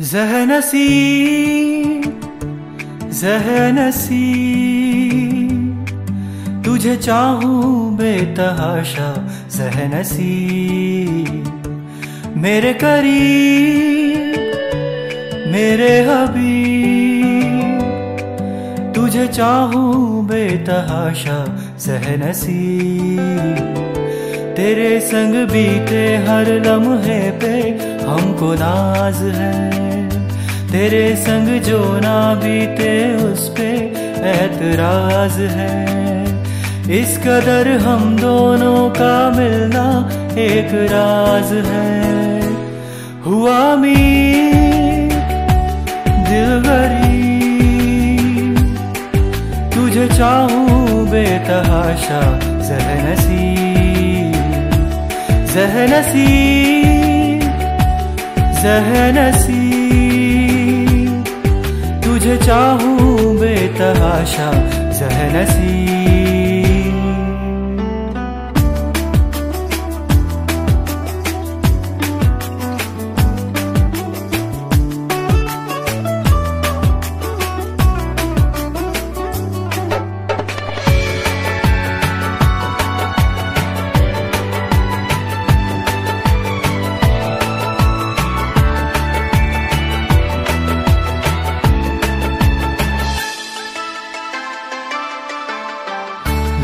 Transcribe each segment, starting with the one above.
जहनसी जहनसी तुझे चाहूँ बेतहाशा जहनसी मेरे करीब मेरे हबीब तुझे चाहूँ बेतहाशा जहनसी तेरे संग बीते हर लम्हे पे हमको नाज है। तेरे संग जो ना बीते उस पे ऐतराज है। इस कदर हम दोनों का मिलना एक राज है। हुआ मी दिल गरीब, तुझे चाहूँ बेतहाशा जहनसी जहनसी जहनसी तुझे चाहूँ बेतहाशा जहनसी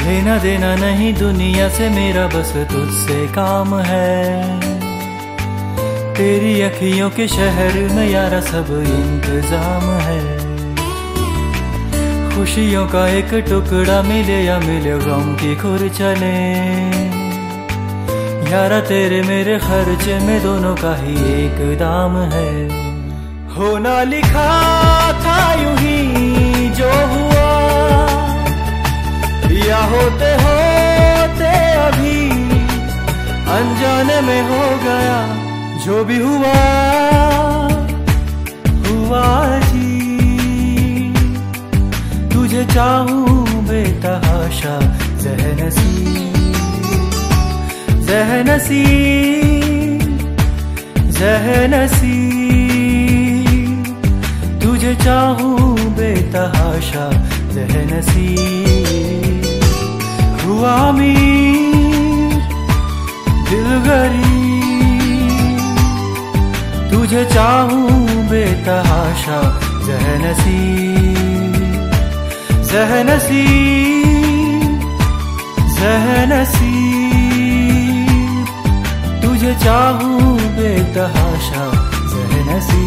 लेना देना नहीं, दुनिया से मेरा बस तुझसे काम है। तेरी अखियों के शहर में यारा सब इंतज़ाम है। खुशियों का एक टुकड़ा मिले या मिले गम की खुर चले यारा तेरे मेरे खर्चे में दोनों का ही एक दाम है। होना लिखा था यूँ ही में हो गया, जो भी हुआ हुआ जी तुझे चाहूँ बेतहाशा जहनसी जहनसी जहनसी तुझे चाहूँ बेतहाशा जहनसी हुआ मी चाहूँ बेतहाशा जहनसी जहनसी जहनसी तुझे चाहूँ बेतहाशा जहनसी